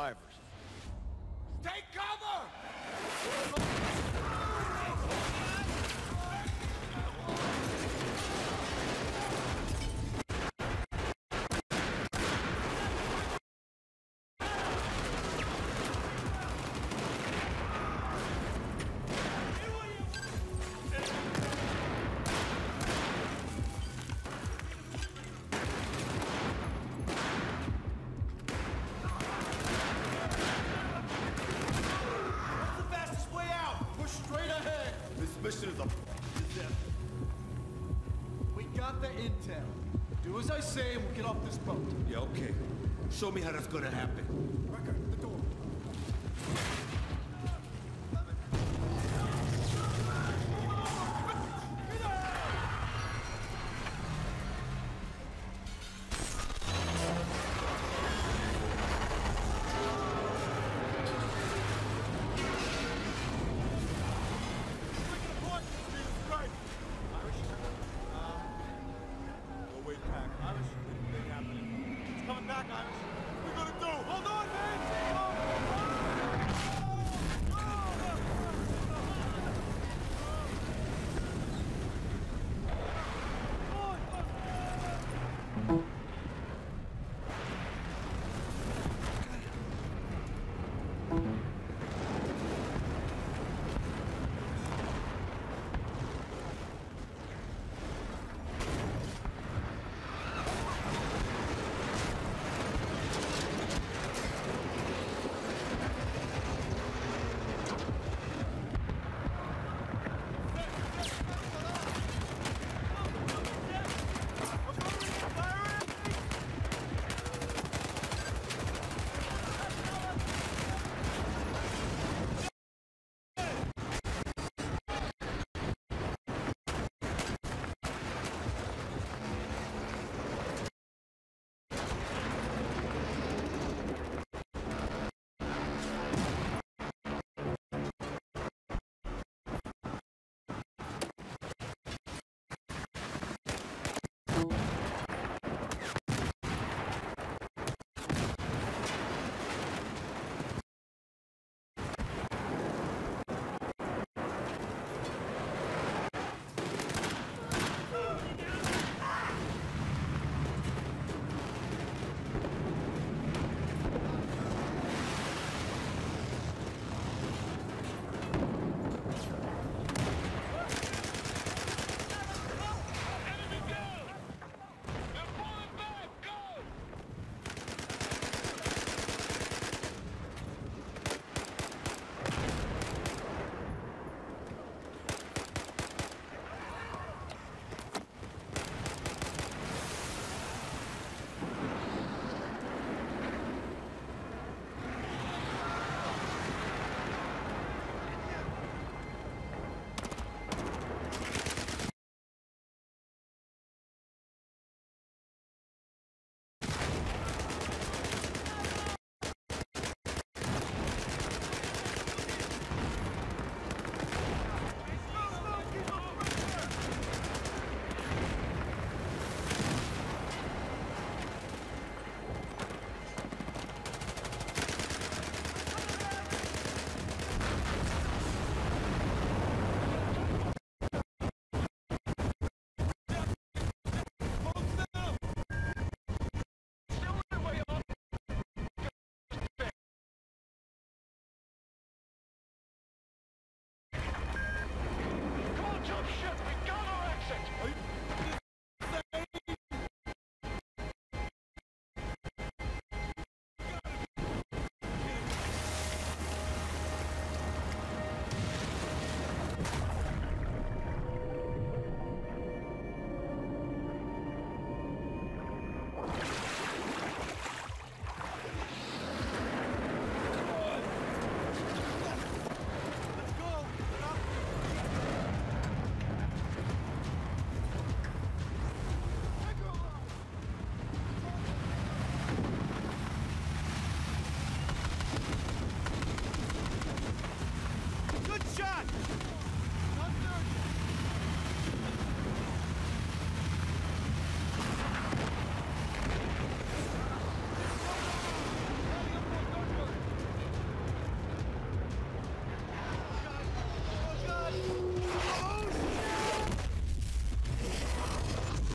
survivors. Got the intel. Do as I say and we'll get off this boat. Yeah, okay. Show me how that's gonna happen. Vamos.